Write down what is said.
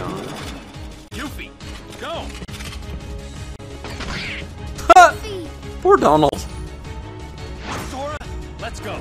on. Yuffie, go! Poor Donald. Sora, let's go.